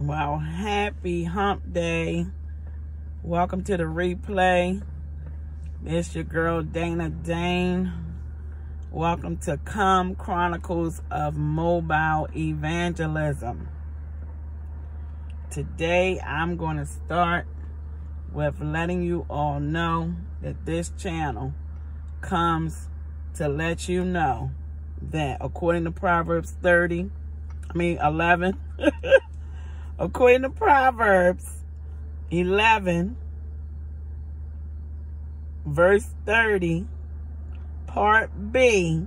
Wow, happy hump day. Welcome to the replay. It's your girl Dana Dain. Welcome to Come Chronicles of Mobile Evangelism. Today I'm going to start with letting you all know that this channel comes to let you know that according to Proverbs 30, I mean 11, according to Proverbs 11, verse 30, part B,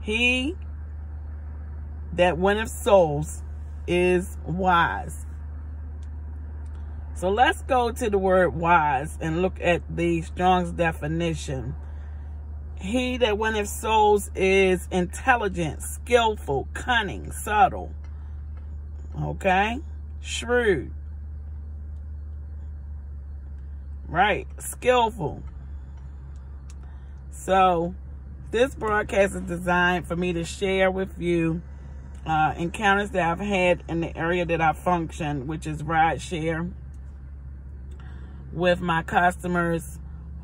he that winneth souls is wise. So let's go to the word wise and look at the Strong's definition. He that winneth souls is intelligent, skillful, cunning, subtle. Okay? Shrewd. Right. Skillful. So, this broadcast is designed for me to share with you uh, encounters that I've had in the area that I function, which is ride share, with my customers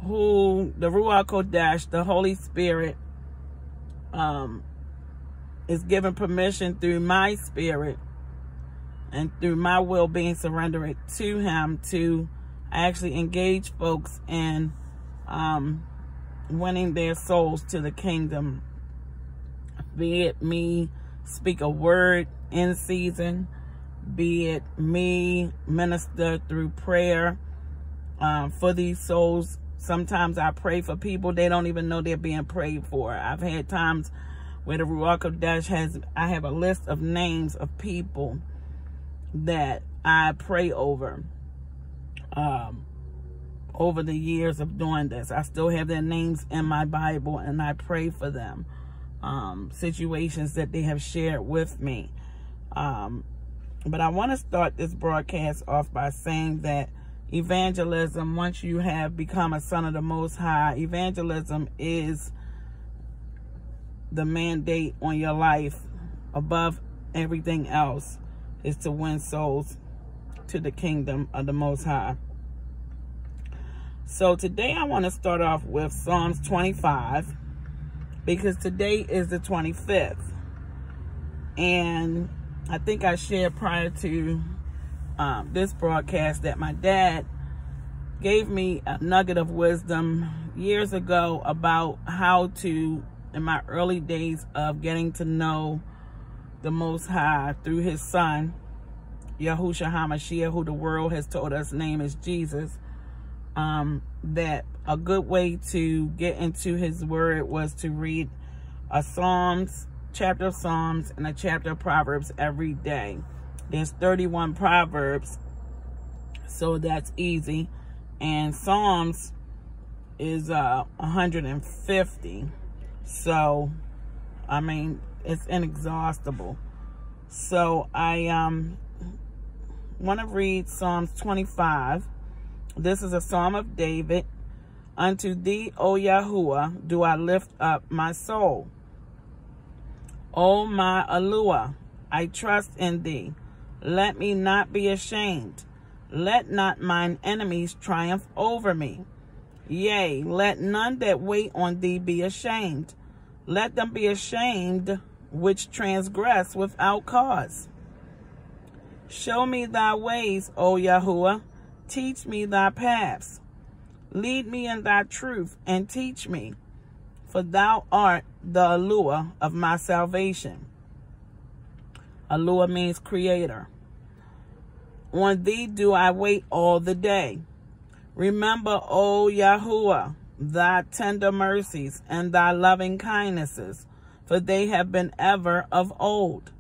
who the Ruach Kodesh, the Holy Spirit, um, is given permission through my spirit and through my will being surrendered to him to actually engage folks in um, winning their souls to the kingdom. Be it me speak a word in season, be it me minister through prayer um, for these souls. Sometimes I pray for people, they don't even know they're being prayed for. I've had times where the Ruach Kodesh has, I have a list of names of people that I pray over um, over the years of doing this. I still have their names in my Bible and I pray for them. Um, situations that they have shared with me. Um, but I want to start this broadcast off by saying that evangelism, once you have become a son of the Most High, evangelism is the mandate on your life above everything else is to win souls to the kingdom of the Most High. So today I want to start off with Psalms 25 because today is the 25th. And I think I shared prior to um, this broadcast that my dad gave me a nugget of wisdom years ago about how to, in my early days of getting to know the Most High through his son, Yahushua HaMashiach, who the world has told us name is Jesus, um, that a good way to get into his word was to read a Psalms, chapter of Psalms, and a chapter of Proverbs every day. There's 31 Proverbs, so that's easy. And Psalms is uh 150. So, I mean, it's inexhaustible. So, I um want to read Psalms 25. This is a Psalm of David. Unto thee, O Yahuwah, do I lift up my soul. O my Alua, I trust in thee. Let me not be ashamed. Let not mine enemies triumph over me. Yea, let none that wait on thee be ashamed. Let them be ashamed which transgress without cause. Show me thy ways, O Yahuwah. Teach me thy paths. Lead me in thy truth and teach me, for thou art the allure of my salvation. Allure means creator. On thee do I wait all the day. Remember, O Yahuwah, thy tender mercies and thy loving kindnesses, for they have been ever of old.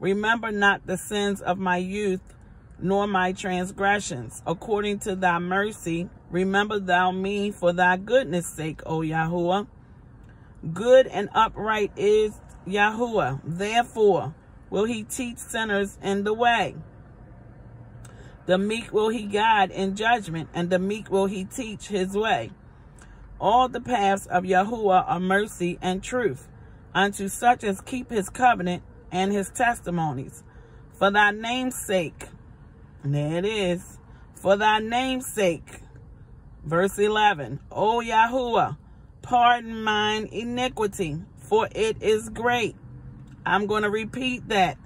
Remember not the sins of my youth, nor my transgressions. According to thy mercy, remember thou me for thy goodness sake, O Yahuwah. Good and upright is Yahuwah. Therefore will he teach sinners in the way. The meek will he guide in judgment, and the meek will he teach his way. All the paths of Yahuwah are mercy and truth, unto such as keep his covenant and his testimonies. for thy name's sake. And there it is. For thy name's sake. Verse 11. O Yahuwah, pardon mine iniquity, for it is great. I'm going to repeat that.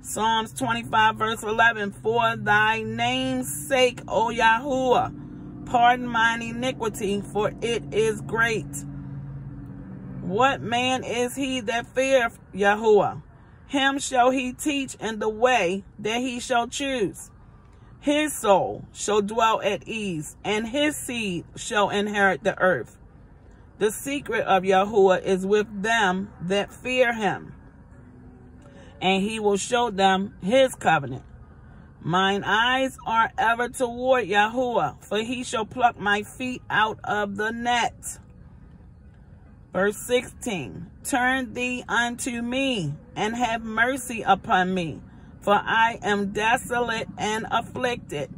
Psalms 25 verse 11. For thy name's sake, O Yahuwah, pardon mine iniquity, for it is great. What man is he that feareth Yahuwah? Him shall he teach in the way that he shall choose. His soul shall dwell at ease, and his seed shall inherit the earth. The secret of Yahuwah is with them that fear him, and he will show them his covenant. Mine eyes are ever toward Yahuwah, for he shall pluck my feet out of the net. Verse 16, Turn thee unto me, and have mercy upon me, for I am desolate and afflicted.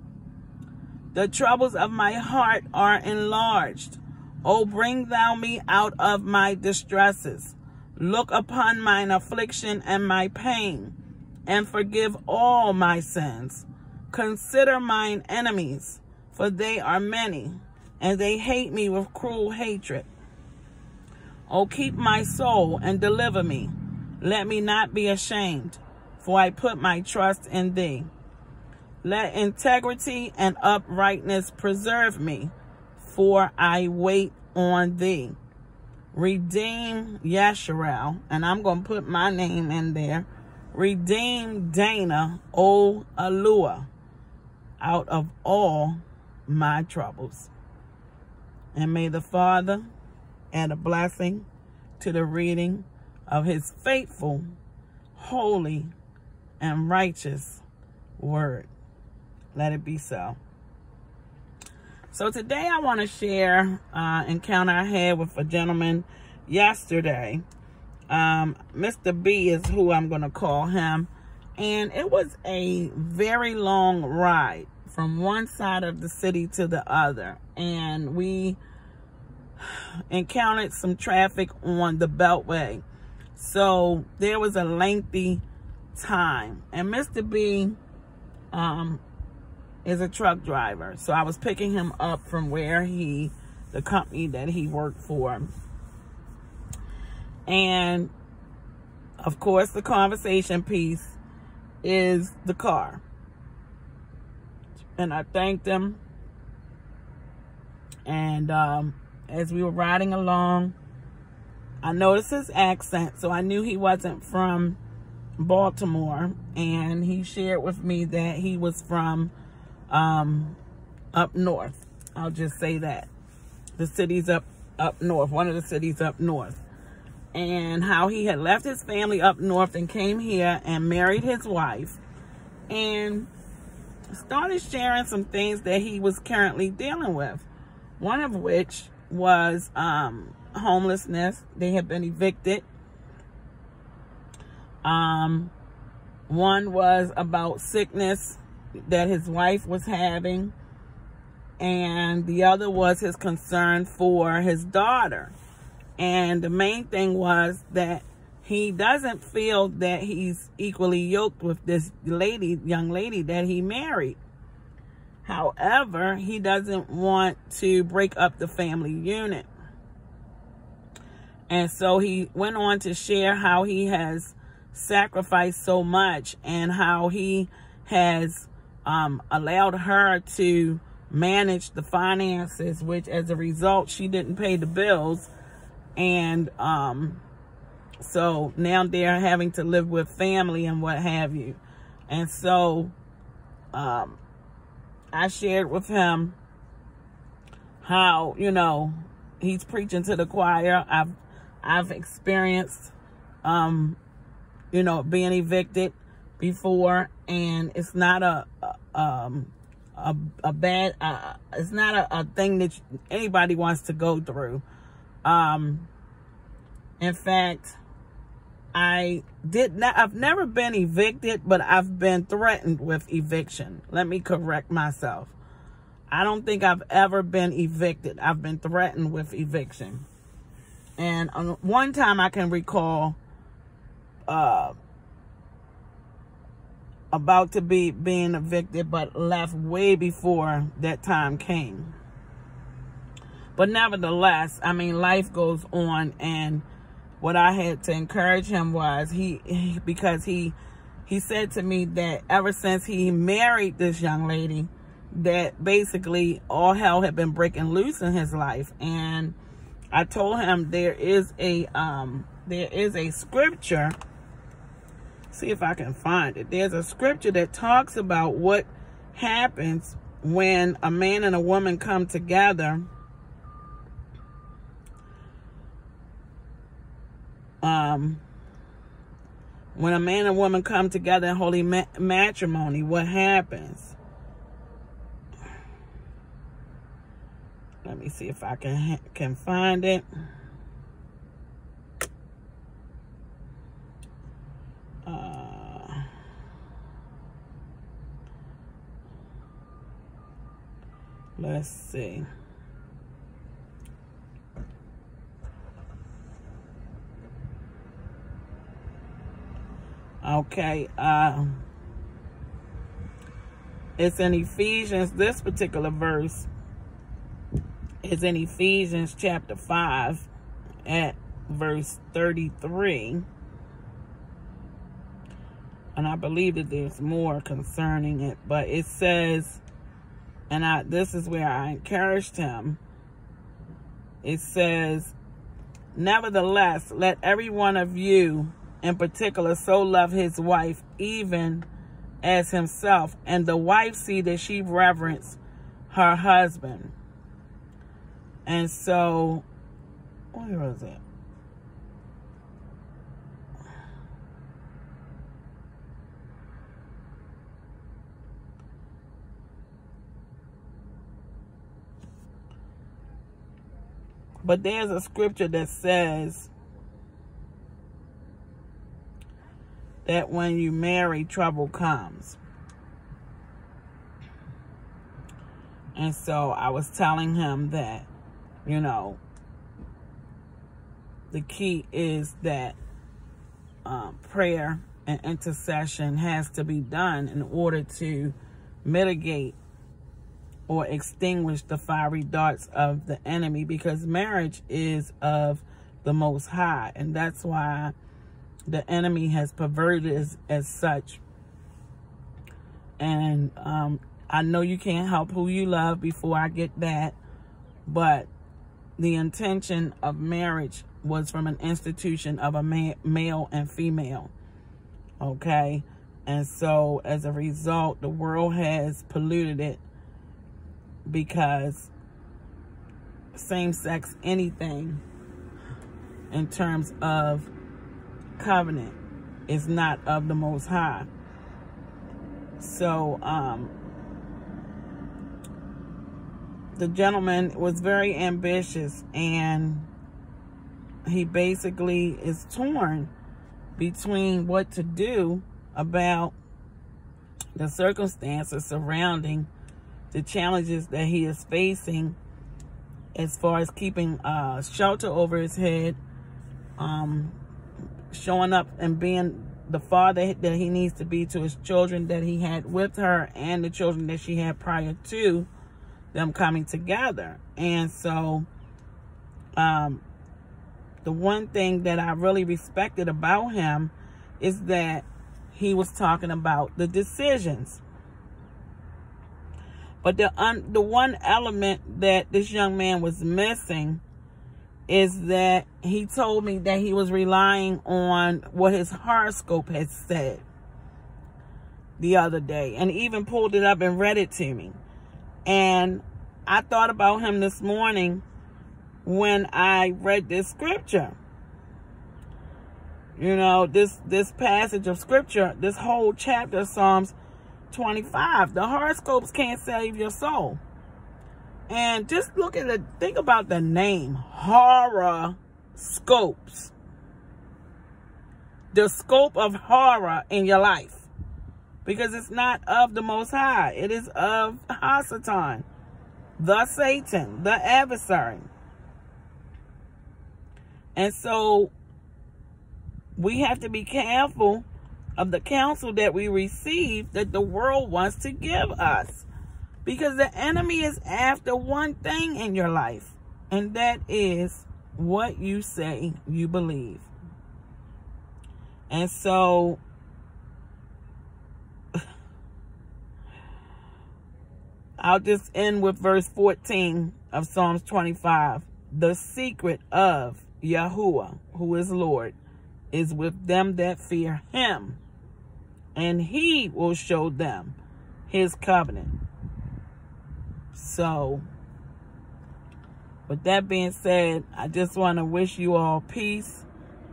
The troubles of my heart are enlarged. O bring thou me out of my distresses. Look upon mine affliction and my pain, and forgive all my sins. Consider mine enemies, for they are many, and they hate me with cruel hatred. O keep my soul and deliver me. Let me not be ashamed for I put my trust in thee. Let integrity and uprightness preserve me, for I wait on thee. Redeem Yasharal, and I'm going to put my name in there. Redeem Dana, O Alua, out of all my troubles. And may the Father add a blessing to the reading of his faithful, holy, and righteous word. Let it be so. So today I want to share uh, encounter I had with a gentleman yesterday. Um, Mr. B is who I'm going to call him. And it was a very long ride from one side of the city to the other. And we encountered some traffic on the Beltway. So there was a lengthy time. And Mr. B um, is a truck driver. So I was picking him up from where he, the company that he worked for. And of course, the conversation piece is the car. And I thanked him. And um, as we were riding along, I noticed his accent, so I knew he wasn't from Baltimore, and he shared with me that he was from um, up north. I'll just say that. The cities up up north, one of the cities up north. And how he had left his family up north and came here and married his wife and started sharing some things that he was currently dealing with. One of which was um, homelessness. They had been evicted um, one was about sickness that his wife was having. And the other was his concern for his daughter. And the main thing was that he doesn't feel that he's equally yoked with this lady, young lady that he married. However, he doesn't want to break up the family unit. And so he went on to share how he has sacrificed so much and how he has um, allowed her to manage the finances, which as a result, she didn't pay the bills. And um, so now they're having to live with family and what have you. And so um, I shared with him how, you know, he's preaching to the choir. I've, I've experienced um, you know, being evicted before, and it's not a, a um a, a bad uh, it's not a, a thing that anybody wants to go through. Um, in fact, I did not. I've never been evicted, but I've been threatened with eviction. Let me correct myself. I don't think I've ever been evicted. I've been threatened with eviction. And one time I can recall uh, about to be being evicted, but left way before that time came. But nevertheless, I mean, life goes on, and what I had to encourage him was he, because he he said to me that ever since he married this young lady, that basically all hell had been breaking loose in his life, and I told him there is a um there is a scripture see if I can find it. There's a scripture that talks about what happens when a man and a woman come together. Um, when a man and woman come together in holy ma matrimony, what happens? Let me see if I can can find it. Let's see. Okay, uh, it's in Ephesians, this particular verse is in Ephesians chapter 5 at verse 33. And I believe that there's more concerning it, but it says, and I this is where I encouraged him. It says, Nevertheless, let every one of you in particular so love his wife even as himself, and the wife see that she reverenced her husband. And so, where was it? But there's a scripture that says that when you marry, trouble comes. And so I was telling him that, you know, the key is that um, prayer and intercession has to be done in order to mitigate or extinguish the fiery darts of the enemy because marriage is of the most high and that's why the enemy has perverted as, as such. And um, I know you can't help who you love before I get that but the intention of marriage was from an institution of a ma male and female okay? And so as a result the world has polluted it because same-sex anything in terms of covenant is not of the most high. So um the gentleman was very ambitious and he basically is torn between what to do about the circumstances surrounding the challenges that he is facing as far as keeping uh, shelter over his head, um, showing up and being the father that he needs to be to his children that he had with her and the children that she had prior to them coming together. And so, um, the one thing that I really respected about him is that he was talking about the decisions but the the one element that this young man was missing is that he told me that he was relying on what his horoscope had said the other day and even pulled it up and read it to me. And I thought about him this morning when I read this scripture. You know, this this passage of scripture, this whole chapter of Psalms 25. The horoscopes can't save your soul. And just look at the, think about the name, horror scopes. The scope of horror in your life. Because it's not of the Most High. It is of Hasatan, the Satan, the adversary. And so we have to be careful of the counsel that we receive that the world wants to give us. Because the enemy is after one thing in your life, and that is what you say you believe. And so, I'll just end with verse 14 of Psalms 25. The secret of Yahuwah, who is Lord, is with them that fear him, and he will show them his covenant. So, with that being said, I just want to wish you all peace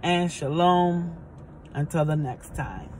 and shalom until the next time.